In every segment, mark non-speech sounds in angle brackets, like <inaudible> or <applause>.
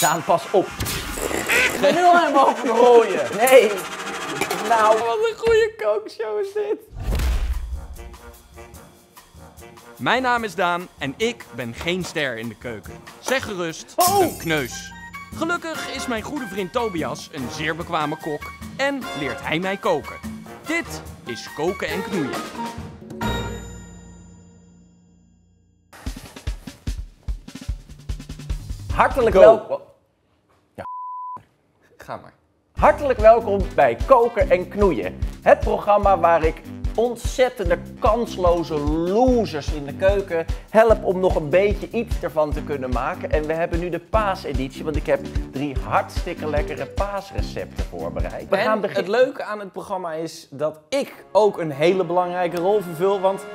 Daan, pas op. Ik ben heel helemaal over de rooien. Nee. Nou, wat een goede kookshow is dit. Mijn naam is Daan en ik ben geen ster in de keuken. Zeg gerust, Oh! een kneus. Gelukkig is mijn goede vriend Tobias een zeer bekwame kok en leert hij mij koken. Dit is Koken en Knoeien. Hartelijk welkom. Ga maar. Hartelijk welkom bij Koken en Knoeien. Het programma waar ik ontzettende kansloze losers in de keuken help om nog een beetje iets ervan te kunnen maken. En we hebben nu de paaseditie, want ik heb drie hartstikke lekkere paasrecepten voorbereid. We gaan En beginnen. het leuke aan het programma is dat ik ook een hele belangrijke rol vervul, want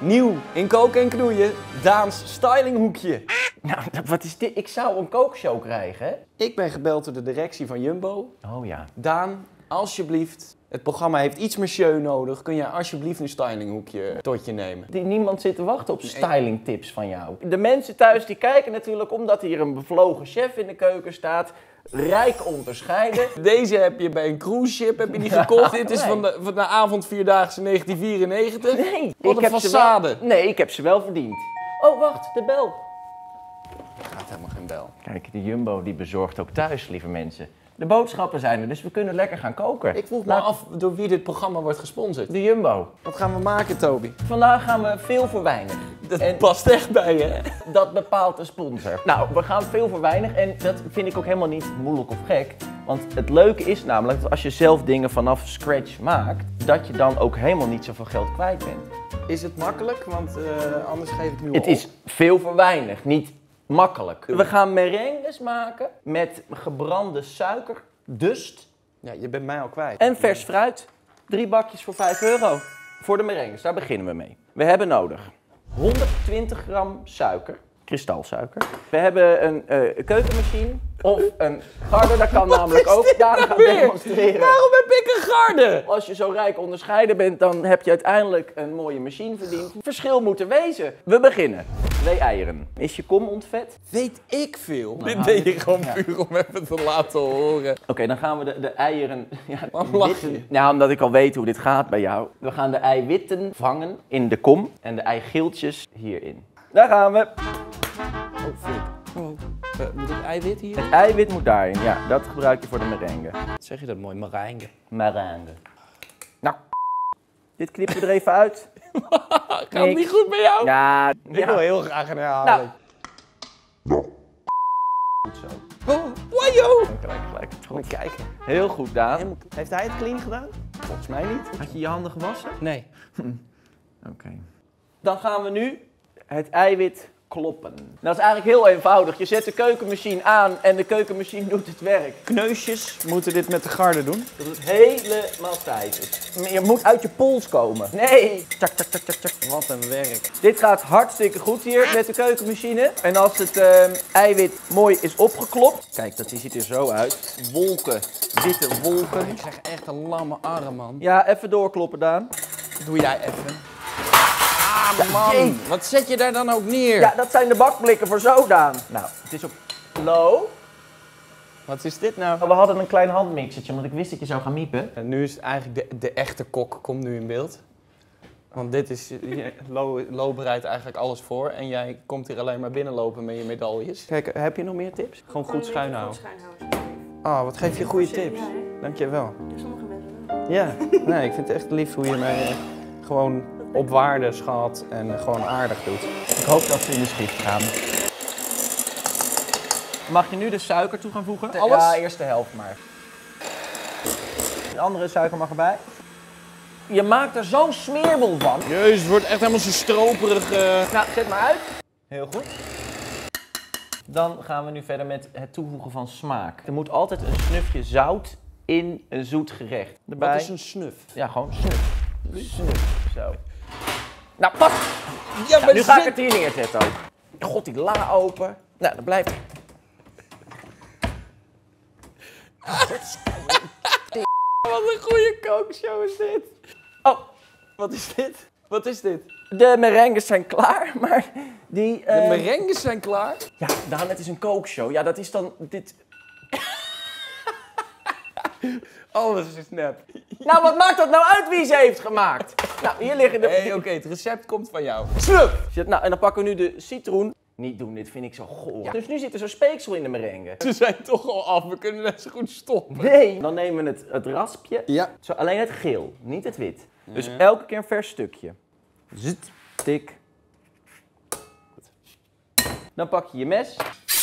nieuw in koken en knoeien, Daans stylinghoekje. Nou, <laughs> wat is dit? Ik zou een kookshow krijgen, hè? Ik ben gebeld door de directie van Jumbo. Oh ja. Daan, alsjeblieft, het programma heeft iets monsieur nodig. Kun jij alsjeblieft een stylinghoekje tot je nemen? Die, niemand zit te wachten op stylingtips van jou. De mensen thuis die kijken natuurlijk omdat hier een bevlogen chef in de keuken staat. Rijk onderscheiden. <laughs> Deze heb je bij een cruise ship heb je die gekocht. Dit is Nee. van de, van de avondvierdaagse 1994. Nee, Wat een ze façade. wel, nee, ik heb ze wel verdiend. Oh, wacht, de bel. Gaat helemaal geen bel. Kijk, de Jumbo die bezorgt ook thuis, lieve mensen. De boodschappen zijn er, dus we kunnen lekker gaan koken. Ik vroeg me af door wie dit programma wordt gesponsord. De Jumbo. Wat gaan we maken, Toby? Vandaag gaan we veel voor weinig. Dat En- past echt bij je. hè? Dat bepaalt de sponsor. Nou, we gaan veel voor weinig en dat vind ik ook helemaal niet moeilijk of gek. Want het leuke is namelijk dat als je zelf dingen vanaf scratch maakt, dat je dan ook helemaal niet zoveel geld kwijt bent. Is het makkelijk? Want eh, anders geef ik nu Het op. is veel voor weinig, niet makkelijk. We gaan merengues maken met gebrande suiker, dust Ja, je bent mij al kwijt. en vers fruit. Drie bakjes voor 5 euro. Voor de merengues, daar beginnen we mee. We hebben nodig 120 gram suiker, kristalsuiker. We hebben een eh, keukenmachine of een garde, dat kan <laughs> namelijk ook. Daan gaat demonstreren. Waarom heb ik een garde? Als je zo rijk onderscheiden bent, dan heb je uiteindelijk een mooie machine verdiend. Verschil moet er wezen. We beginnen. Twee eieren. Is je kom ontvet? Weet ik veel. Nou, dit deed je gewoon ja. puur om even te laten horen. Oké, dan gaan we de, de eieren. <laughs> Ja, Waarom lach witten- je? Nou, omdat ik al weet hoe dit gaat bij jou. We gaan de eiwitten vangen in de kom en de eigeeltjes hierin. Daar gaan we. Oh, flip. Uh, moet ik eiwit hier? Het eiwit moet daarin. Ja, dat gebruik je voor de merengue. Zeg je dat mooi, meringue. Merengue. Nou, dit knippen we er even uit. <laughs> Gaat het niet goed met jou? Ja, Ik wil ja. heel graag een herhaling. goed zo. Oh, wajo! Gelijk, gelijk. Moet ik kijken. Heel goed, Daan. Helemaal- Heeft hij het clean gedaan? Volgens mij niet. Had je je handen gewassen? Nee. <laughs> Oké. Dan gaan we nu het eiwit kloppen. Dat is eigenlijk heel eenvoudig. Je zet de keukenmachine aan en de keukenmachine <laughs> doet het werk. Kneusjes moeten dit met de garde doen. Dat het helemaal stijf is. Je moet uit je pols komen. Nee. Tjak, tjak, tjak, tjak, tjak. Wat een werk. Dit gaat hartstikke goed hier met de keukenmachine. En als het ehm, eiwit mooi is opgeklopt. Kijk, dat ziet er zo uit. Wolken. Witte wolken. Ik zeg echt een lamme arm, man. Ja, even doorkloppen, Daan. Doe jij even. Man. Wat zet je daar dan ook neer? Ja, dat zijn de bakblikken voor zo, Daan. Nou, het is op low. Wat is dit nou? We hadden een klein handmixertje, omdat ik wist dat je zou gaan miepen. En nu is eigenlijk de, de echte kok komt nu in beeld. Want dit is, Lo, Lo bereidt eigenlijk alles voor en jij komt hier alleen maar binnenlopen met je medailles. Kijk, heb je nog meer tips? Gewoon goed schuin houden. Ah, wat geef je goede tips. Dankjewel. Sommige mensen wel. Ja, <laughs> nee, ik vind het echt lief hoe je mij eh, gewoon op waarde schat en gewoon aardig doet. Ik hoop dat ze in de schrift gaan. Mag je nu de suiker toe gaan voegen? Alles? Ja, eerst de helft maar. De andere suiker mag erbij. Je maakt er zo'n smeerbol van. Jezus, het wordt echt helemaal zo stroperig. eh. Nou, zet maar uit. Heel goed. Dan gaan we nu verder met het toevoegen van smaak. Er moet altijd een snufje zout in een zoet gerecht. Erbij. Wat is een snuf? Ja, gewoon snuf. Snuf. Zo. Nou, pas! Ja, Nou, nu ga ik het hier neerzetten ook. God, die la open. Nou, dan blijft... <laughs> Wat een goede kookshow is dit. Oh, Wat is dit? Wat is dit? De merengues zijn klaar, <laughs> maar die... De eh, merengues zijn klaar. Ja, Daan, het is een kookshow. Ja, dat is dan... Dit... <laughs> Alles is nep. Nou, wat maakt dat nou uit wie ze heeft gemaakt? Nou, hier liggen de... Hé, oké, het recept komt van jou. Snup! Nou, en dan pakken we nu de citroen. Niet doen, dit vind ik zo goor. Dus nu zit er zo'n speeksel in de merengue. Ze zijn toch al af, we kunnen net zo goed stoppen. Nee. Dan nemen we het, het raspje. Ja. Zo, alleen het geel, niet het wit. Dus elke keer een vers stukje. Zit, tik. Dan pak je je mes.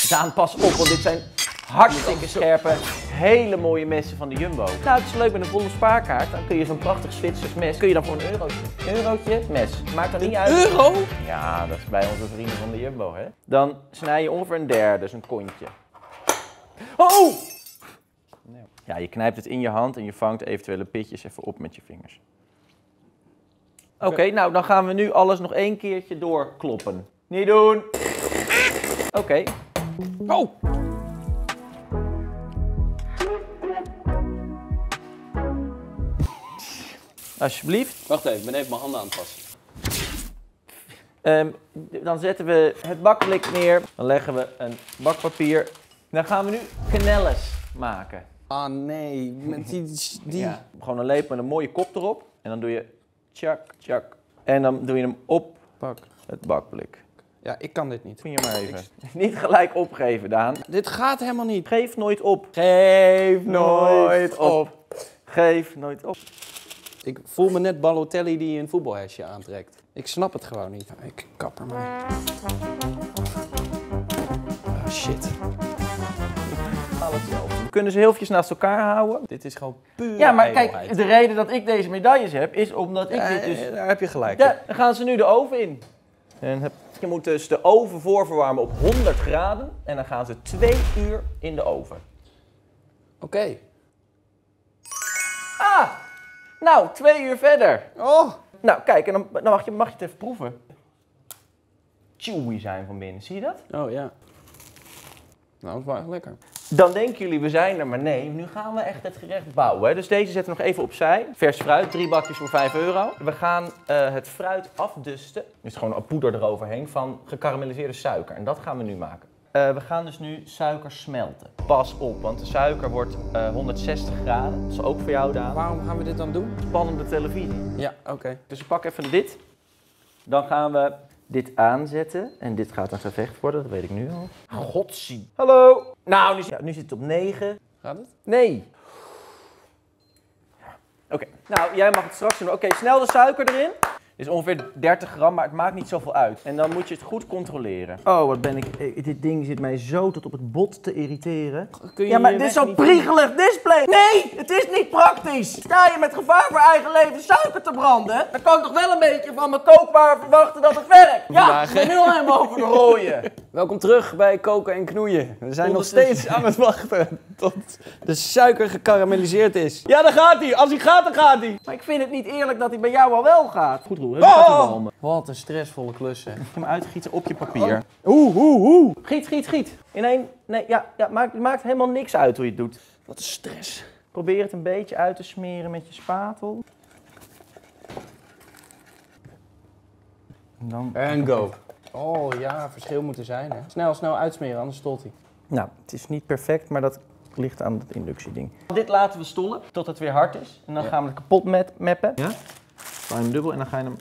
Daan, pas op, want dit zijn hartstikke scherpe, hele mooie messen van de Jumbo. Nou, het is leuk met een volle spaarkaart. Dan kun je zo'n prachtig Zwitsers mes, kun je dan voor een eurotje. Eurotje, mes. Maakt dan niet uit. Euro? Ja, dat is bij onze vrienden van de Jumbo, hè. Dan snij je ongeveer een derde, dus een kontje. Oh! Ja, je knijpt het in je hand en je vangt eventuele pitjes even op met je vingers. Oké, nou dan gaan we nu alles nog één keertje doorkloppen. Niet doen! Oké. Oh! Alsjeblieft. Wacht even, ik ben even mijn handen aan het wassen. Ehm, dan zetten we het bakblik neer. Dan leggen we een bakpapier. Dan gaan we nu canelles maken. Ah nee, met die... die... Ja. Gewoon een lepel met een mooie kop erop. En dan doe je tjak, tjak. En dan doe je hem op Pak. het bakblik. Ja, ik kan dit niet. Kun je maar even. <laughs> Niet gelijk opgeven, Daan. Dit gaat helemaal niet. Geef nooit op. Geef nooit op. Geef nooit op. Ik voel me net Balotelli die een voetbalhesje aantrekt. Ik snap het gewoon niet. Ik kap er maar. Ah, shit. We kunnen ze heel eventjes naast elkaar houden. Dit is gewoon puur Ja, maar kijk, de reden dat ik deze medailles heb, is omdat ik dit dus... Daar heb je gelijk. Ja, dan gaan ze nu de oven in. En heb- je moet dus de oven voorverwarmen op 100 graden. En dan gaan ze twee uur in de oven. Oké. Nou, twee uur verder. Oh! Nou, kijk, en dan, dan mag, je, mag je het even proeven. Chewy zijn van binnen, zie je dat? Oh ja. Nou, dat is wel echt lekker. Dan denken jullie, we zijn er, maar nee, nu gaan we echt het gerecht bouwen. hè. Dus deze zetten we nog even opzij. Vers fruit, drie bakjes voor 5 euro. We gaan eh, het fruit afdusten. Dus gewoon een poeder eroverheen van gekarameliseerde suiker. En dat gaan we nu maken. Eh, we gaan dus nu suiker smelten. Pas op, want de suiker wordt eh, 160 graden. Dat is ook voor jou, Daan. Waarom gaan we dit dan doen? Spannende televisie. Ja, oké. Dus ik pak even dit. Dan gaan we dit aanzetten. En dit gaat een gevecht worden, dat weet ik nu al. Godzie. Hallo. Nou, nu, ja, nu zit het op 9. Gaat het? Nee. Oké, nou jij mag het straks doen. Oké, snel de suiker erin. Is ongeveer 30 gram, maar het maakt niet zoveel uit. En dan moet je het goed controleren. Oh, wat ben ik... eh, Dit ding zit mij zo tot op het bot te irriteren. Kun je Ja, maar je dit is weg zo'n niet- priegelig display. Nee, het is niet praktisch. Sta je met gevaar voor eigen leven suiker te branden? Dan kan ik toch wel een beetje van mijn kookbaar verwachten dat het werkt. Ja, Vandaag, ik ben nu al helemaal over de rooien. <laughs> Welkom terug bij Koken en Knoeien. We zijn nog Ondertussen- steeds aan het wachten tot de suiker gekarameliseerd is. Ja, daar gaat hij. Als hij gaat, dan gaat hij. Maar ik vind het niet eerlijk dat hij bij jou al wel gaat. Goed Oh! Wat een stressvolle klus, hè. hem uitgieten op je papier. Oeh, oeh, oeh. Giet, giet, giet. In één, nee, ja, ja maakt, maakt helemaal niks uit hoe je het doet. Wat een stress. Probeer het een beetje uit te smeren met je spatel. En dan... En go. Oh ja, verschil moet er zijn, hè. Snel, snel uitsmeren, anders stolt hij. Nou, het is niet perfect, maar dat ligt aan het inductieding. Dit laten we stollen tot het weer hard is. En dan Ja. gaan we het kapot met mappen. Ja? Sla je hem dubbel en dan ga je hem...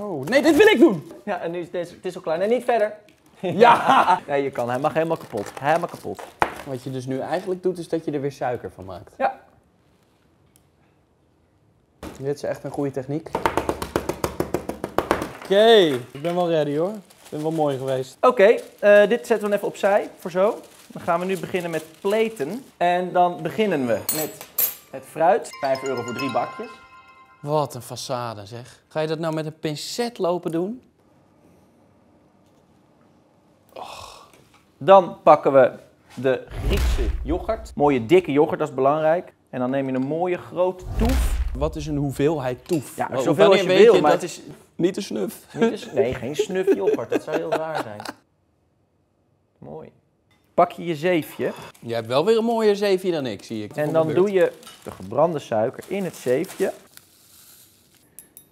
Oh, nee, dit wil ik doen. Ja, en nu is deze, het is al klaar. Nee, niet verder. <laughs> Ja. <laughs> Nee, je kan. Hij mag helemaal kapot. Helemaal kapot. Wat je dus nu eigenlijk doet, is dat je er weer suiker van maakt. Ja. Dit is echt een goede techniek. Oké, ik ben wel ready hoor. Ik ben wel mooi geweest. Oké, eh, dit zetten we even opzij voor zo. Dan gaan we nu beginnen met pleten. En dan beginnen we met het fruit. 5 euro voor drie bakjes. Wat een façade zeg. Ga je dat nou met een pincet lopen doen? Dan pakken we de Griekse yoghurt. Mooie dikke yoghurt, dat is belangrijk. En dan neem je een mooie grote toef. Wat is een hoeveelheid toef? Ja, Wa- zoveel als je wil, je maar dat is... Niet te snuf. Niet nee, geen snuf yoghurt. Dat zou heel raar zijn. Mooi. Pak je je zeefje Je hebt wel weer een mooier zeefje dan ik, zie ik. en dan doe je de gebrande suiker in het zeefje.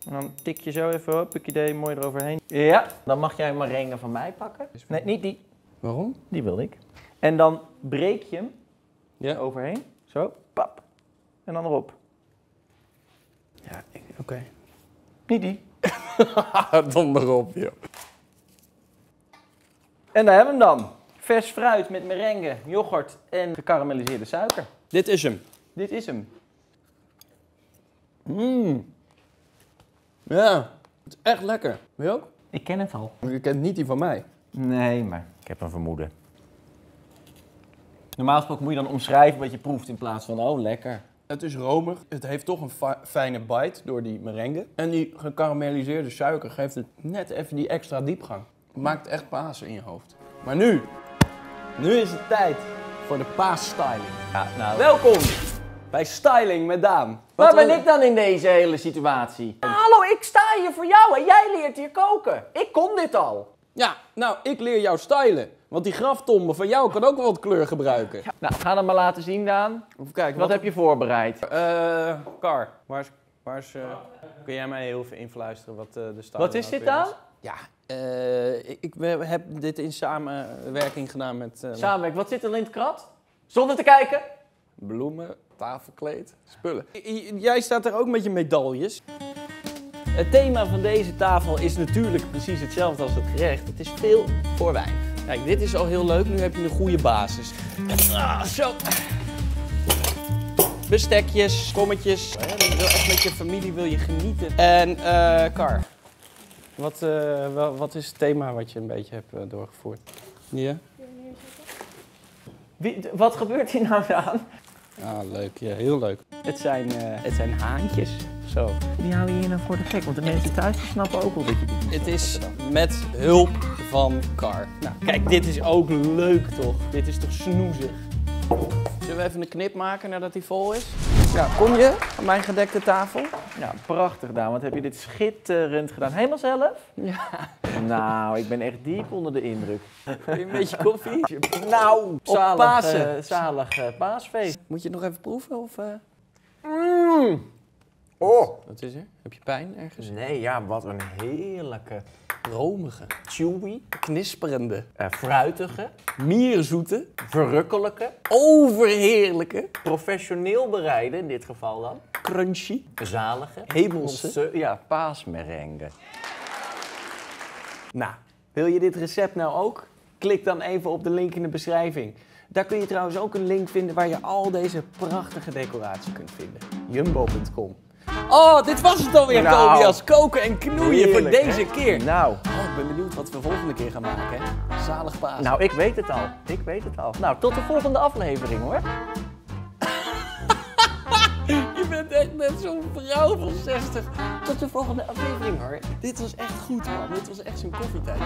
En dan tik je zo even op, ik idee mooi eroverheen. Ja, dan mag jij een merengue van mij pakken. Nee, niet die. Waarom? Die wilde ik. En dan breek je hem Ja. overheen. Zo, pap. En dan erop. Ja, oké. Niet die. <laughs> Donder op, joh. En daar hebben we hem dan. Vers fruit met merengue, yoghurt en gekarameliseerde suiker. Dit is hem. Dit is hem. Mmm. Ja, het is echt lekker. Wil je ook? Ik ken het al. Je kent niet die van mij. Nee, maar ik heb een vermoeden. Normaal gesproken moet je dan omschrijven wat je proeft in plaats van, oh lekker. Het is romig. Het heeft toch een fi- fijne bite door die merengue. En die gekarameliseerde suiker geeft het net even die extra diepgang. Het maakt echt Pasen in je hoofd. Maar nu, nu is het tijd voor de paasstyling. Ja, nou. Welkom bij Styling met Daan. Waar ben ik dan in deze hele situatie? Hallo, ik sta hier voor jou en jij leert hier koken. Ik kon dit al. Ja, nou, ik leer jou stylen. Want die graftombe van jou kan ook wel wat kleur gebruiken. Nou, ga dat maar laten zien, Daan. Even kijken, Wat heb je voorbereid? Eh, Kar, waar is... Waar is eh, kun jij mij heel even influisteren wat eh, de styling Wat is dit dan? Ja, eh, ik, ik heb dit in samenwerking gedaan met eh, Samenwerk, wat zit er in het krat? Zonder te kijken? bloemen, tafelkleed, spullen. Jij staat er ook met je medailles. Het thema van deze tafel is natuurlijk precies hetzelfde als het gerecht. Het is veel voor weinig. Kijk, dit is al heel leuk. Nu heb je een goede basis. Ah, zo. Bestekjes, kommetjes. Hè, Je wil echt met je familie wil je genieten. En eh Kar, wat, eh, wat is het thema wat je een beetje hebt eh, doorgevoerd? Ja? Wie, wat gebeurt hier nou, Daan? Ah, leuk. Ja, heel leuk. Het zijn, eh, het zijn haantjes. Zo. Die houden je hier nou voor de gek, want de mensen thuis snappen ook wel dat je dit Het is met hulp van Car. Nou, kijk, dit is ook leuk toch? Dit is toch snoezig? Zullen we even een knip maken nadat hij vol is? Ja, kom je aan mijn gedekte tafel? Ja, prachtig, Daan. Wat heb je dit schitterend gedaan. Helemaal zelf? Ja. Nou, ik ben echt diep onder de indruk. Wil je een beetje koffie? Nou, Op zalig, Pasen. eh, zalig eh, paasfeest. Moet je het nog even proeven of... eh, Mm. Oh. Wat is er? Heb je pijn ergens? Nee, ja, wat een heerlijke, Romige, chewy, knisperende, eh, fruitige, mierzoete, verrukkelijke, overheerlijke, professioneel bereiden, in dit geval dan, crunchy, zalige, hemelse. ja, paasmerengue. Nou, wil je dit recept nou ook? Klik dan even op de link in de beschrijving. Daar kun je trouwens ook een link vinden waar je al deze prachtige decoratie kunt vinden. Jumbo.com. Oh, dit was het alweer, Nou. Tobias. Koken en knoeien voor deze hè? keer. Nou, Oh, ik ben benieuwd wat we volgende keer gaan maken. Hè? Zalig paas. nou, ik weet het al. Ik weet het al. Nou, tot de volgende aflevering hoor. Echt net zo'n vrouw van 60. Tot de volgende aflevering hoor. Dit was echt goed man. Dit was echt zo'n koffietijd.